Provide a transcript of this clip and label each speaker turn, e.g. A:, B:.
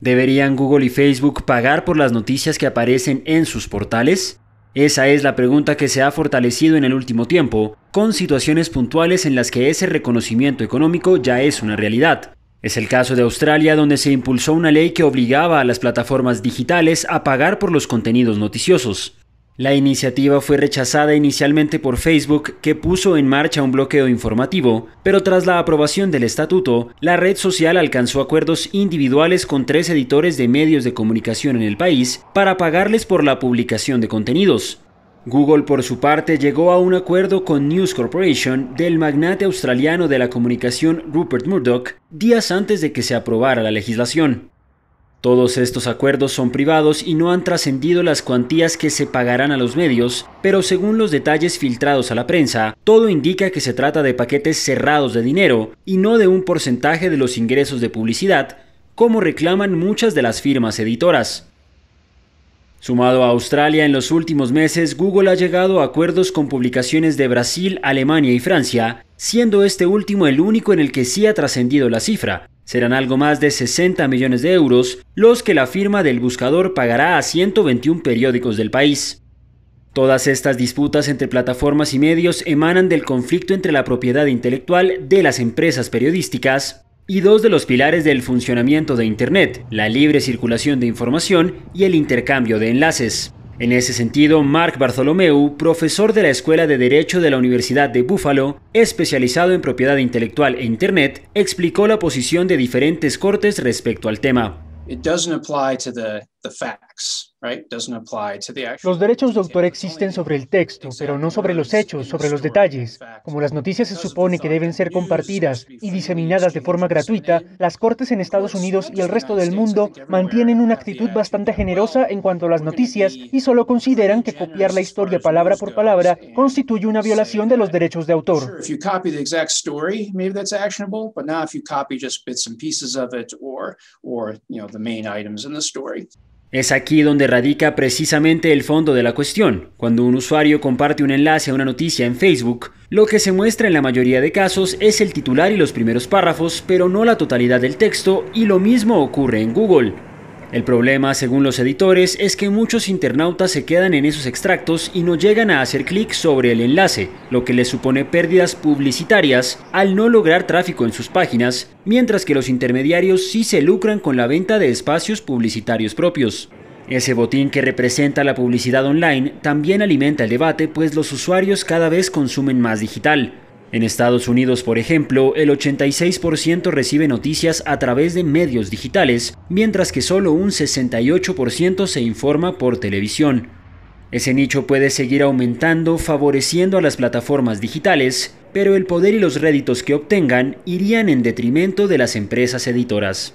A: ¿Deberían Google y Facebook pagar por las noticias que aparecen en sus portales? Esa es la pregunta que se ha fortalecido en el último tiempo, con situaciones puntuales en las que ese reconocimiento económico ya es una realidad. Es el caso de Australia donde se impulsó una ley que obligaba a las plataformas digitales a pagar por los contenidos noticiosos. La iniciativa fue rechazada inicialmente por Facebook, que puso en marcha un bloqueo informativo, pero tras la aprobación del estatuto, la red social alcanzó acuerdos individuales con tres editores de medios de comunicación en el país para pagarles por la publicación de contenidos. Google, por su parte, llegó a un acuerdo con News Corporation del magnate australiano de la comunicación Rupert Murdoch días antes de que se aprobara la legislación. Todos estos acuerdos son privados y no han trascendido las cuantías que se pagarán a los medios, pero según los detalles filtrados a la prensa, todo indica que se trata de paquetes cerrados de dinero y no de un porcentaje de los ingresos de publicidad, como reclaman muchas de las firmas editoras. Sumado a Australia, en los últimos meses Google ha llegado a acuerdos con publicaciones de Brasil, Alemania y Francia, siendo este último el único en el que sí ha trascendido la cifra, serán algo más de 60 millones de euros los que la firma del buscador pagará a 121 periódicos del país. Todas estas disputas entre plataformas y medios emanan del conflicto entre la propiedad intelectual de las empresas periodísticas y dos de los pilares del funcionamiento de Internet, la libre circulación de información y el intercambio de enlaces. En ese sentido, Mark Bartholomew, profesor de la Escuela de Derecho de la Universidad de Buffalo, especializado en propiedad intelectual e Internet, explicó la posición de diferentes cortes respecto al tema.
B: Los derechos de autor existen sobre el texto, pero no sobre los hechos, sobre los detalles. Como las noticias se supone que deben ser compartidas y diseminadas de forma gratuita, las cortes en Estados Unidos y el resto del mundo mantienen una actitud bastante generosa en cuanto a las noticias y solo consideran que copiar la historia palabra por palabra constituye una violación de los derechos de autor.
A: Es aquí donde radica precisamente el fondo de la cuestión. Cuando un usuario comparte un enlace a una noticia en Facebook, lo que se muestra en la mayoría de casos es el titular y los primeros párrafos, pero no la totalidad del texto, y lo mismo ocurre en Google. El problema, según los editores, es que muchos internautas se quedan en esos extractos y no llegan a hacer clic sobre el enlace, lo que les supone pérdidas publicitarias al no lograr tráfico en sus páginas, mientras que los intermediarios sí se lucran con la venta de espacios publicitarios propios. Ese botín que representa la publicidad online también alimenta el debate, pues los usuarios cada vez consumen más digital. En Estados Unidos, por ejemplo, el 86% recibe noticias a través de medios digitales, mientras que solo un 68% se informa por televisión. Ese nicho puede seguir aumentando favoreciendo a las plataformas digitales, pero el poder y los réditos que obtengan irían en detrimento de las empresas editoras.